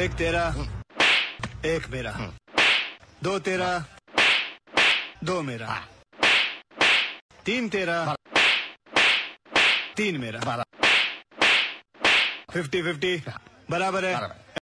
एक तेरा, एक मेरा। दो तेरा, दो मेरा। तीन तेरा, तीन मेरा। फिफ्टी फिफ्टी बराबर है।